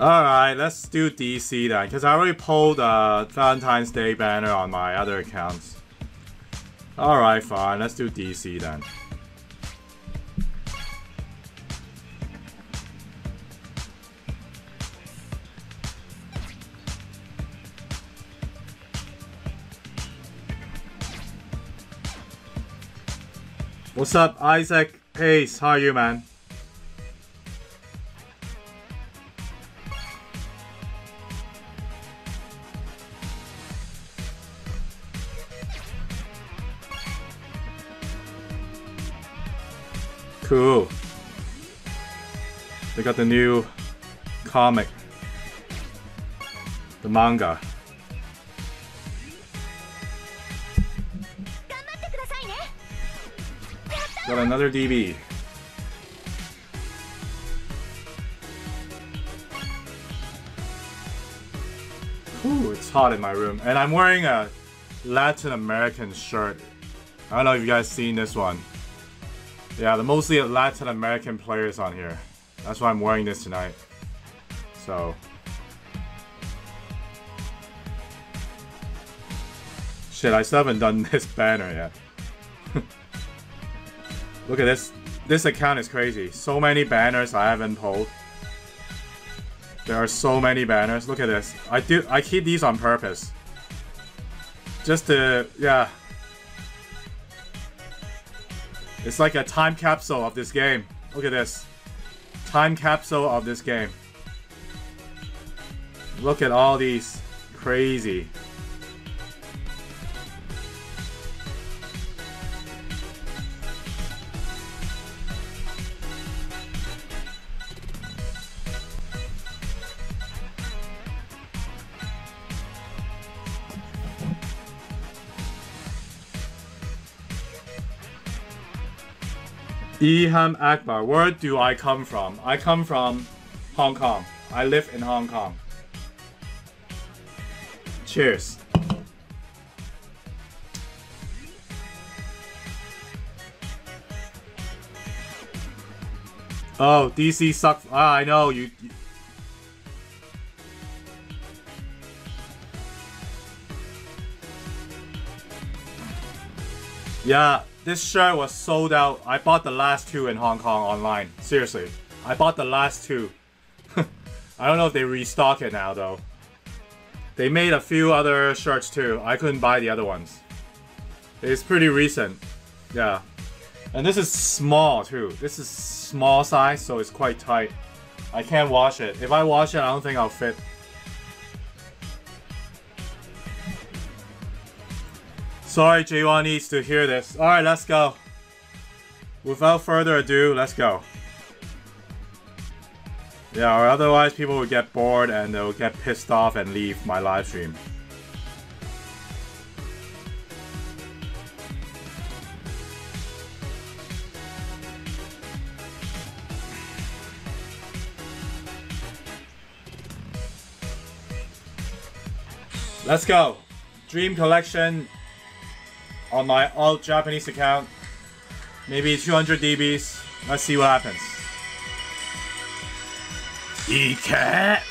Alright, let's do DC then, because I already pulled a Valentine's Day banner on my other accounts. Alright, fine, let's do DC then. What's up, Isaac Pace? How are you, man? Cool. They got the new comic. The manga. Got another DB. Ooh, it's hot in my room. And I'm wearing a Latin American shirt. I don't know if you guys seen this one. Yeah, the mostly Latin American players on here. That's why I'm wearing this tonight. So. Shit, I still haven't done this banner yet. Look at this. This account is crazy. So many banners I haven't pulled. There are so many banners. Look at this. I do. I keep these on purpose. Just to, yeah. It's like a time capsule of this game. Look at this. Time capsule of this game. Look at all these. Crazy. Iham Akbar. Where do I come from? I come from Hong Kong. I live in Hong Kong. Cheers. Oh, DC sucks. Ah, I know you. you- Yeah, this shirt was sold out. I bought the last two in Hong Kong online. Seriously, I bought the last two. I don't know if they restock it now though. They made a few other shirts too. I couldn't buy the other ones. It's pretty recent. Yeah. And this is small too. This is small size, so it's quite tight. I can't wash it. If I wash it, I don't think I'll fit. Sorry, J1 needs to hear this. Alright, let's go. Without further ado, let's go. Yeah, or otherwise people will get bored and they'll get pissed off and leave my live stream. Let's go. Dream Collection on my alt Japanese account. Maybe 200 DBs. Let's see what happens. Ike!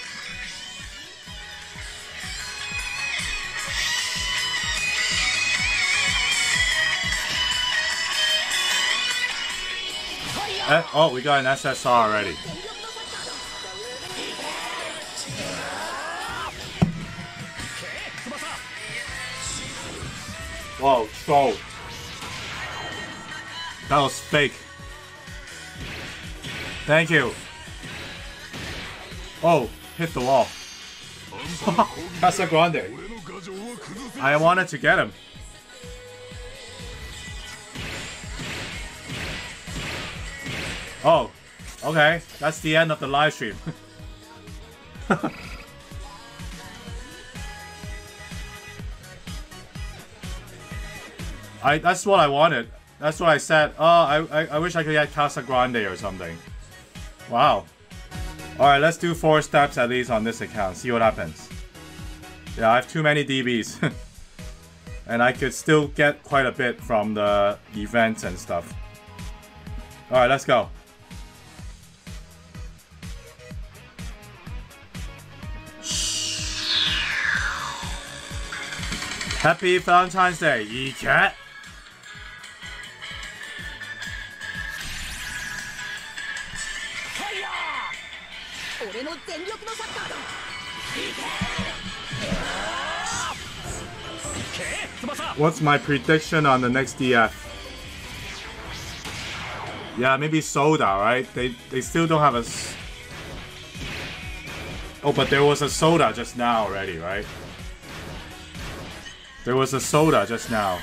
Eh, oh, we got an SSR already. Whoa, troll. That was fake. Thank you. Oh, hit the wall. Casa Grande. I wanted to get him. Oh, okay. That's the end of the live stream. I that's what I wanted. That's what I said. Oh, I, I, I wish I could get Casa Grande or something. Wow. Alright, let's do four steps at least on this account. See what happens. Yeah, I have too many DBs. and I could still get quite a bit from the events and stuff. Alright, let's go. Happy Valentine's Day, you cat! 俺の全力のサッカーだ What's my prediction on the next DF? Yeah, maybe Soda, right? They they still don't have a. s- Oh, but there was a soda just now already, right? There was a soda just now.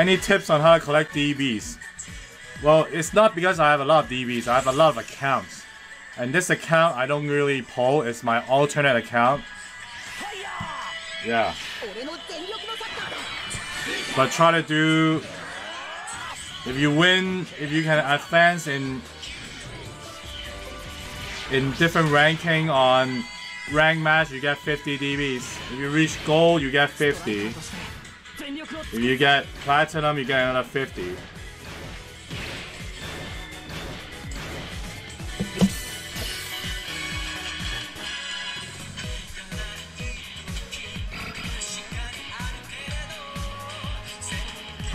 Any tips on how to collect DBs? Well, it's not because I have a lot of DBs. I have a lot of accounts. And this account I don't really pull. It's my alternate account. Yeah. But try to do... If you win, if you can advance in... In different ranking on rank match, you get 50 DBs. If you reach gold, you get 50. If you get platinum, you get another 50.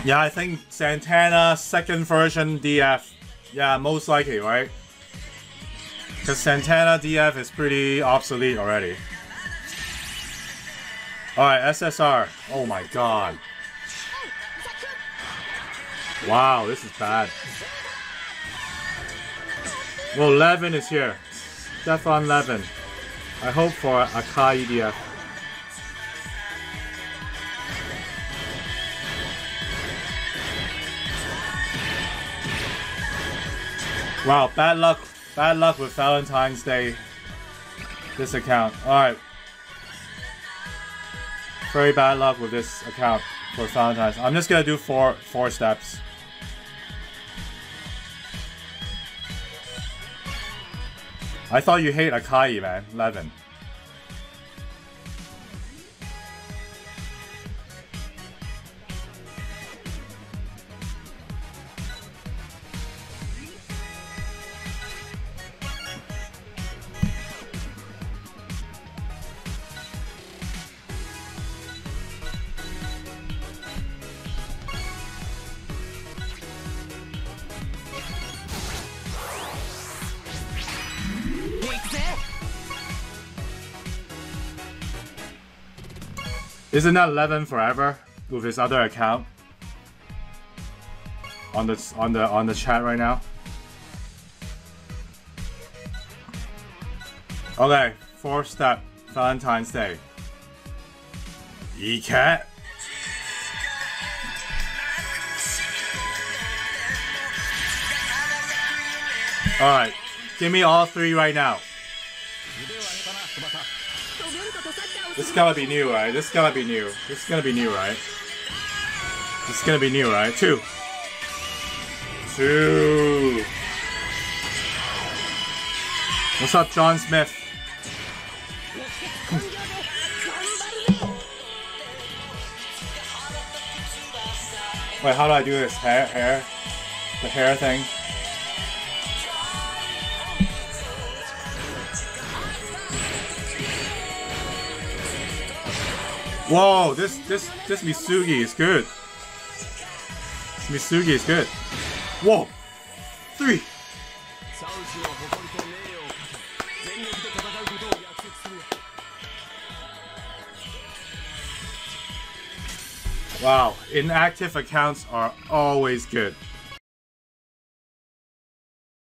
Yeah, I think Santana second version DF. Yeah, most likely, right? Because Santana DF is pretty obsolete already. Alright, SSR. Oh my god. Wow, this is bad. Well, Levin is here. Stefan Levin. I hope for a Kai EDF. Wow, bad luck. Bad luck with Valentine's Day. This account. Alright. Very bad luck with this account for Valentine's. I'm just gonna do four four steps. I thought you hate Akai, man. Levin. Isn't that Levin forever with his other account? On the on the on the chat right now. Okay, fourth step, Valentine's Day. E-cat. Alright, give me all three right now. This gotta be new, right? This gotta be new. This gonna be new, right? This gonna be new, right? Two. Two. What's up, John Smith? Wait, how do I do this? Hair, hair? The hair thing? Whoa, this this this Misugi is good. This Misugi is good. Whoa! Three! Wow, inactive accounts are always good.